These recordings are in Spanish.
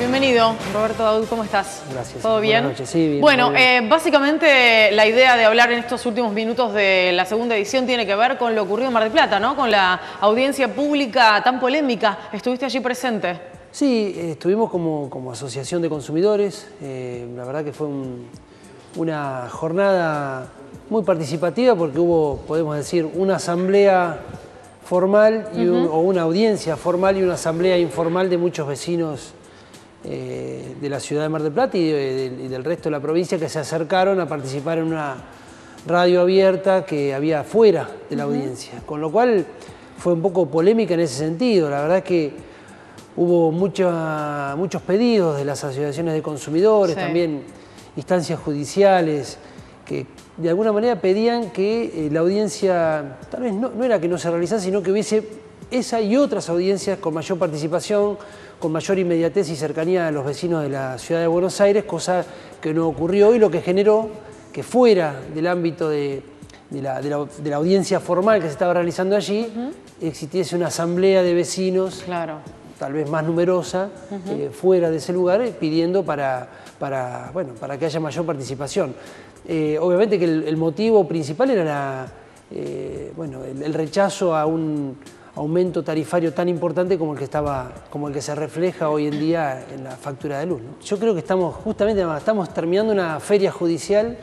Bienvenido, Roberto Daud, ¿cómo estás? Gracias. ¿Todo bien? Buenas noches, sí, bien. Bueno, bien. eh, básicamente la idea de hablar en estos últimos minutos de la segunda edición tiene que ver con lo ocurrido en Mar del Plata, ¿no? Con la audiencia pública tan polémica. ¿Estuviste allí presente? Sí, eh, estuvimos como, como asociación de consumidores. eh, la verdad que fue un- una jornada muy participativa porque hubo, podemos decir, una asamblea formal y un- o una audiencia formal y una asamblea informal de muchos vecinos eh, de la ciudad de Mar del Plata y, de- de- y del resto de la provincia que se acercaron a participar en una radio abierta que había fuera de la audiencia. Con lo cual fue un poco polémica en ese sentido. La verdad es que hubo mucha- muchos pedidos de las asociaciones de consumidores, Sí. también instancias judiciales, que de alguna manera pedían que eh, la audiencia, tal vez no, no era que no se realizase, sino que hubiese esa y otras audiencias con mayor participación, con mayor inmediatez y cercanía a los vecinos de la ciudad de Buenos Aires, cosa que no ocurrió y lo que generó que fuera del ámbito de, de la, de la- de la audiencia formal que se estaba realizando allí, existiese una asamblea de vecinos Claro. tal vez más numerosa, eh, fuera de ese lugar, eh, pidiendo para, para, bueno, para que haya mayor participación. Eh, obviamente que el, el motivo principal era la, bueno, el, el rechazo a un aumento tarifario tan importante como el que estaba, como el que se refleja hoy en día en la factura de luz. ¿no? Yo creo que estamos justamente estamos terminando una feria judicial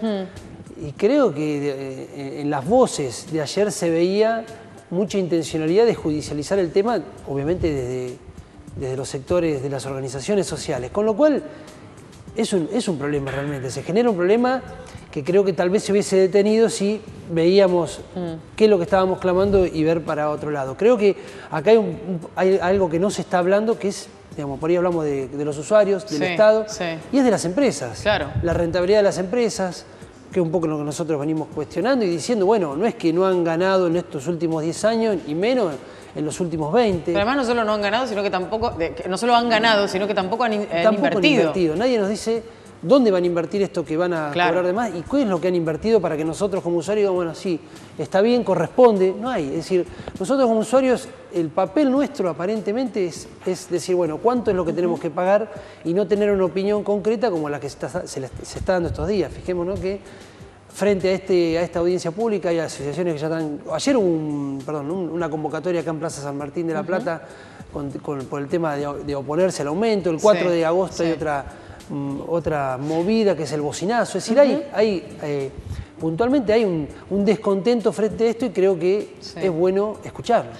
y creo que eh, en las voces de ayer se veía mucha intencionalidad de judicializar el tema, obviamente desde, desde los sectores de las organizaciones sociales. Con lo cual es un, es un problema realmente, se genera un problema que creo que tal vez se hubiese detenido si veíamos qué es lo que estábamos clamando y ver para otro lado. Creo que acá hay, un- hay algo que no se está hablando, que es, digamos, por ahí hablamos de, de los usuarios, del Sí, Estado, sí. y es de las empresas. Claro. La rentabilidad de las empresas, que es un poco lo que nosotros venimos cuestionando y diciendo, bueno, no es que no han ganado en estos últimos 10 años y menos en los últimos 20. Pero además no solo no han ganado, sino que tampoco, no solo han ganado, sino que tampoco han, han Tampoco han invertido. Nadie nos dice dónde van a invertir esto que van a Claro. cobrar de más y qué es lo que han invertido para que nosotros como usuarios digamos, bueno, sí, está bien, corresponde. No hay. Es decir, nosotros como usuarios, el papel nuestro aparentemente es, es decir, bueno, cuánto es lo que tenemos que pagar y no tener una opinión concreta como la que se está, se le- se está dando estos días. Fijémonos que frente a, este, a esta audiencia pública hay asociaciones que ya están... Ayer hubo un, perdón, un- una convocatoria acá en Plaza San Martín de la Plata con- con- por el tema de, de oponerse al aumento. El 4 Sí, de agosto hay sí. otra, mm, otra movida que es el bocinazo. Es decir, hay, hay eh, puntualmente hay un, un descontento frente a esto y creo que Sí. es bueno escucharlo.